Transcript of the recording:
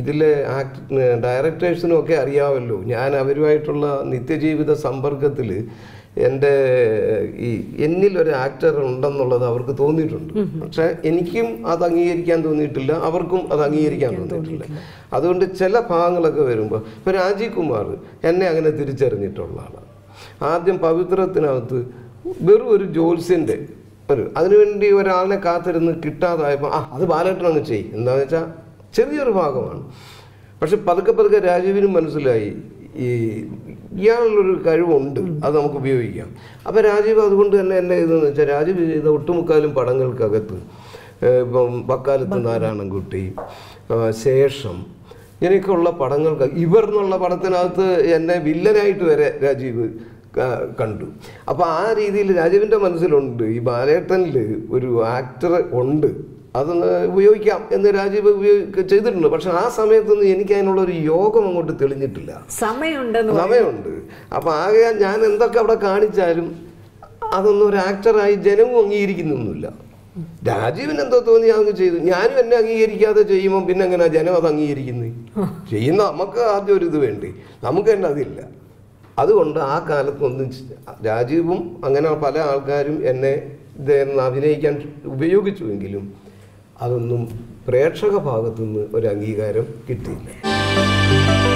ഇതിലെ ആക്ട് ഡയറക്ടേഴ്സിനും ഒക്കെ അറിയാമല്ലോ ഞാൻ അവരുമായിട്ടുള്ള നിത്യജീവിത സമ്പർക്കത്തിൽ എന്റെ ഈ എന്നിൽ ഒരു ആക്ടർ ഉണ്ടെന്നുള്ളത് അവർക്ക് തോന്നിയിട്ടുണ്ട്. പക്ഷെ എനിക്കും അത് അംഗീകരിക്കാൻ തോന്നിയിട്ടില്ല. അവർക്കും അത് അംഗീകരിക്കാൻ തോന്നിയിട്ടില്ല. അതുകൊണ്ട് ചില ഭാഗങ്ങളൊക്കെ വരുമ്പോൾ ഇപ്പോൾ രാജീവ് കുമാർ എന്നെ അങ്ങനെ തിരിച്ചറിഞ്ഞിട്ടുള്ള ആളാണ് ആദ്യം പവിത്രത്തിനകത്ത് വെറും ഒരു ജോത്സ്യന്റെ ഒരു അതിനുവേണ്ടി ഒരാളിനെ കാത്തിരുന്ന് കിട്ടാതായപ്പോൾ ആ അത് ബാലേട്ടൻ അങ്ങ് ചെയ്യും. എന്താണെന്ന് വെച്ചാൽ ചെറിയൊരു ഭാഗമാണ്. പക്ഷെ പതുക്കെ പതുക്കെ രാജീവിനും മനസ്സിലായി. ഈ ഇയാളിലൊരു കഴിവുണ്ട് അത് നമുക്ക് ഉപയോഗിക്കാം. അപ്പോൾ രാജീവ് അതുകൊണ്ട് തന്നെ എന്നെ ഇതെന്ന് വെച്ചാൽ രാജീവ് ചെയ്ത ഒട്ടുമുക്കാലും പടങ്ങൾക്കകത്ത് ഇപ്പം വക്കാലത്ത് നാരായണൻകുട്ടി ശേഷം ഇങ്ങനെയൊക്കെയുള്ള പടങ്ങൾക്ക് ഇവർ എന്നുള്ള പടത്തിനകത്ത് എന്നെ വില്ലനായിട്ട് വരെ രാജീവ് കണ്ടു. അപ്പോൾ ആ രീതിയിൽ രാജീവിന്റെ മനസ്സിലുണ്ട്. ഈ ബാലേട്ടനിൽ ഒരു ആക്ടർ ഉണ്ട്. അതൊന്ന് ഉപയോഗിക്കാം എന്ന് രാജീവ് ചെയ്തിട്ടുണ്ട്. പക്ഷെ ആ സമയത്തൊന്നും എനിക്ക് അതിനുള്ള ഒരു യോഗം അങ്ങോട്ട് തെളിഞ്ഞിട്ടില്ല. സമയമുണ്ട് സമയമുണ്ട്. അപ്പോൾ ആകെ ഞാൻ എന്തൊക്കെ അവിടെ കാണിച്ചാലും അതൊന്നും ഒരു ആക്ടറായി ജനവും അംഗീകരിക്കുന്നൊന്നുമില്ല. രാജീവിന് എന്തോ തോന്നി അങ്ങ് ചെയ്തു. ഞാനും എന്നെ അംഗീകരിക്കാതെ ചെയ്യുമ്പോൾ പിന്നെ എങ്ങനെ ജനം അത് അംഗീകരിക്കുന്നത് ചെയ്യുന്ന നമുക്ക് ആദ്യം ഒരു ഇത് വേണ്ടേ? നമുക്ക് തന്നെ അതില്ല. അതുകൊണ്ട് ആ കാലത്തൊന്നും രാജീവും അങ്ങനെ പല ആൾക്കാരും എന്നെ ഇദ്ദേഹം അഭിനയിക്കാൻ ഉപയോഗിച്ചുവെങ്കിലും അതൊന്നും പ്രേക്ഷക ഭാഗത്തുനിന്ന് ഒരു അംഗീകാരം കിട്ടിയില്ല.